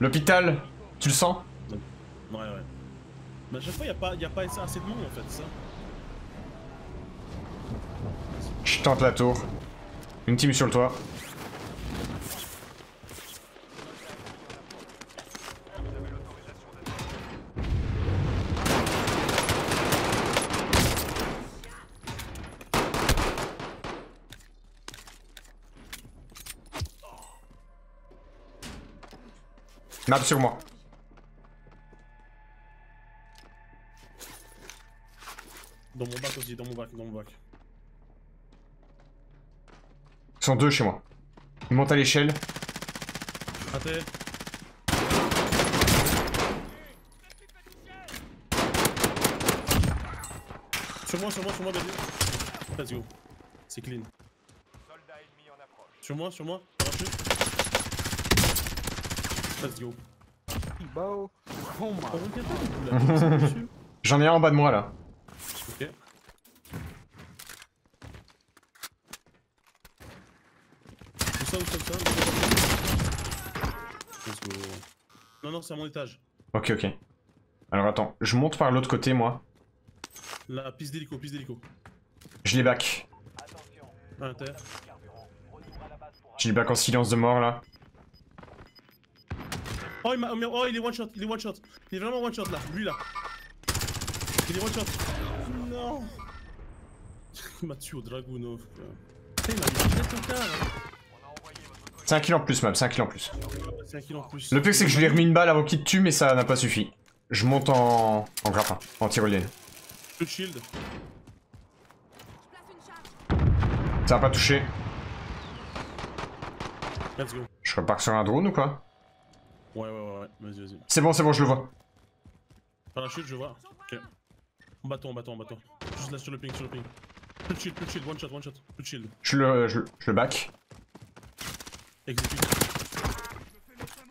L'hôpital, tu le sens? Ouais, ouais. Mais à chaque fois, y'a pas, y a pas assez de monde en fait, ça. Je tente la tour. Une team sur le toit. Map sur moi. Dans mon bac aussi, dans mon bac, dans mon bac. Ils sont deux chez moi. Ils montent à l'échelle. Raté. Sur moi, sur moi, sur moi, baby. Let's go. C'est clean. Sur moi, sur moi. Parachute. Let's go. Oh my. J'en ai un en bas de moi là. Ok. Ça, ça, ça, Let's go. Non, non, c'est à mon étage. Ok, ok. Alors attends, je monte par l'autre côté moi. La piste d'hélico, piste d'hélico. Je les back. Je les back en silence de mort là. Oh, il, m'a- oh, il est one shot, il est one shot. Il est vraiment one shot là, lui là. Il est one shot. Non. Il m'a tué au Dragunov. Il m'a mis tête au cas là. 5 kills en plus, Map, 5 kills en plus. C'est un kill en plus. Le pire c'est que je lui ai remis une balle avant qu'il te tue, mais ça n'a pas suffi. Je monte en, en grappin, en tyrolienne. Plus de shield. Ça va pas touché. Let's go. Je repars sur un drone ou quoi? Ouais, ouais, ouais, ouais. Vas-y, vas-y. C'est bon, c'est bon, je le vois. Parachute, je vois. Ok. En bâton, en bâton, en bâton. Juste là sur le ping, sur le ping. Plus de shield, plus de shield, one shot, one shot. Plus de shield. Je le, je, je le back. Exécute.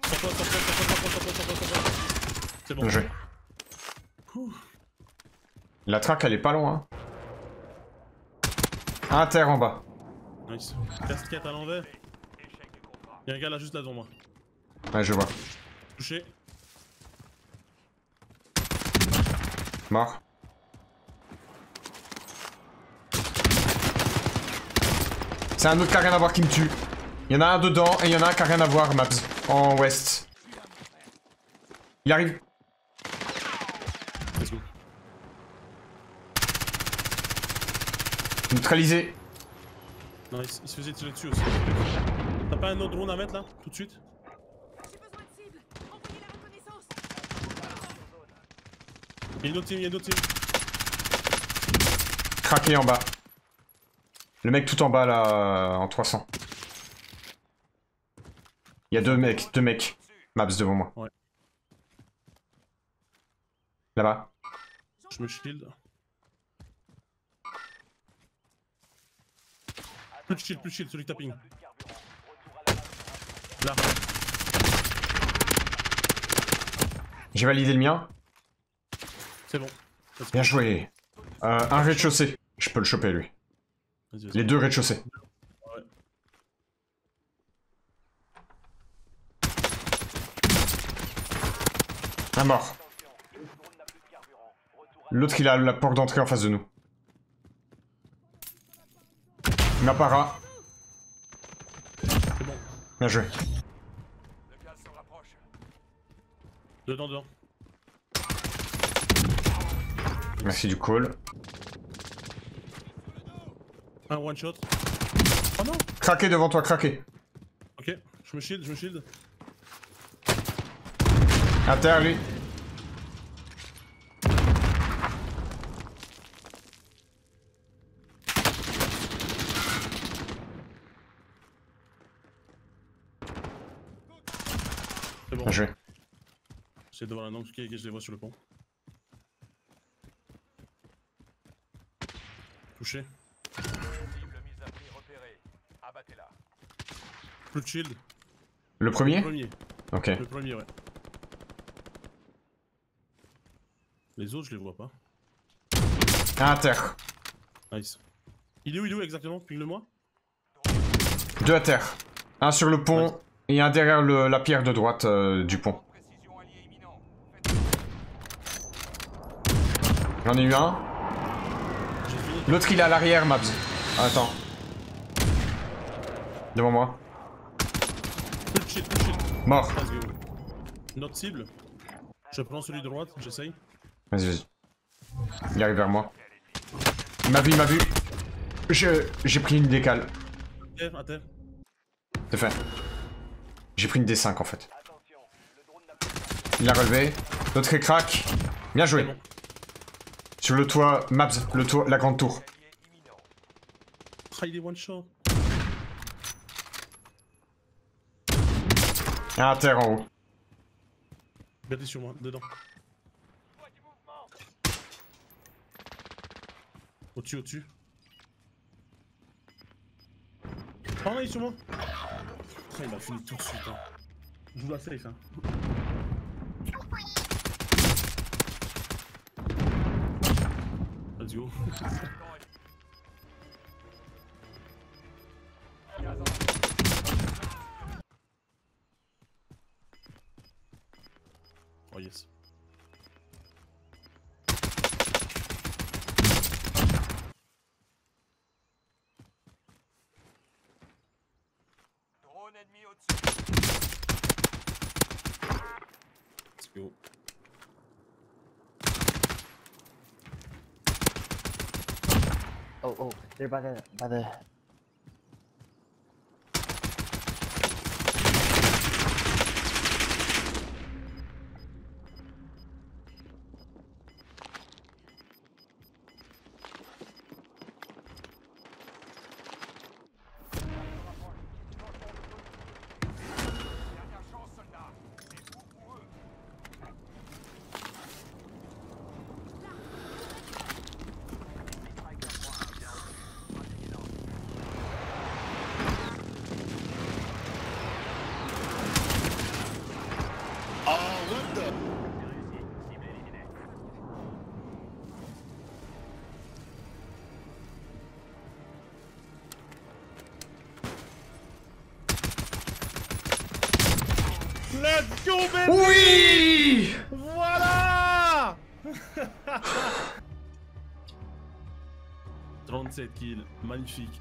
Sur toi, sur toi, sur toi, sur toi, sur toi, sur toi, sur toi. C'est bon. Bien joué. La track elle est pas loin. Un terre en bas. Nice. Casquette à l'envers. Y'a un gars là juste là devant moi. Ouais, je vois. Touché. Mort. C'est un autre qui a rien à voir qui me tue. Il y en a un dedans et il y en a un qui a rien à voir, Maps. En ouest. Il arrive. Let's go. Neutralisé. Nice. Il se faisait tirer dessus aussi. T'as pas un autre drone à mettre là? Tout de suite J'ai besoin de cible Envoyez la reconnaissance Y'a une autre team, y'a une autre team. Craqué en bas. Le mec tout en bas là, en 300. Il y a deux mecs, deux mecs. Maps devant moi. Ouais. Là-bas. Je me shield. Plus de shield, plus de shield, celui tapping. Là. J'ai validé le mien. C'est bon. Bien joué. Euh, un rez-de-chaussée. Je peux le choper lui. Les deux rez-de-chaussée. Ouais. Un mort. L'autre il a la porte d'entrée en face de nous. Ma para. C'est bon. Bien joué. Dedans, dedans. Merci du call. Un one shot. Oh non Craqué devant toi, craqué. Ok, je me shield, je me shield. À terre lui. C'est bon. Bien joué. J'essaie de voir un angle qui je les vois sur le pont. Touché. Plus de shield. Le premier Le premier. Ok. Le premier, ouais. Les autres, je les vois pas. À terre. Nice. Il est où, il est où exactement? Ping-le-moi. Deux à terre. Un sur le pont. A un derrière le- la pierre de droite euh, du pont. J'en ai eu un. L'autre il est à l'arrière, Mabs. Attends. Devant moi. Pull shit, pull shit. Mort. Notre cible. Je prends celui de droite, j'essaye. Vas-y, vas-y. Il arrive vers moi. Il m'a vu, il m'a vu. Je... J'ai pris une décale. Terre, à terre. C'est fait. J'ai pris une D5 en fait. Il a relevé. L'autre est crack. Bien joué. Sur le toit, Mabs, le toit, la grande tour. Ah, il est one shot. Il y a un terre en haut. Regardez sur moi, dedans. Au-dessus, au-dessus. Oh non, il est sur moi. Il m'a fini tout de suite. Hein. Je vous la safe. Hein. Let's go. oh yes. Let's go. Oh, oh, they're by the, by the. Let's go, baby! Oui Voilà 37 kills, magnifique.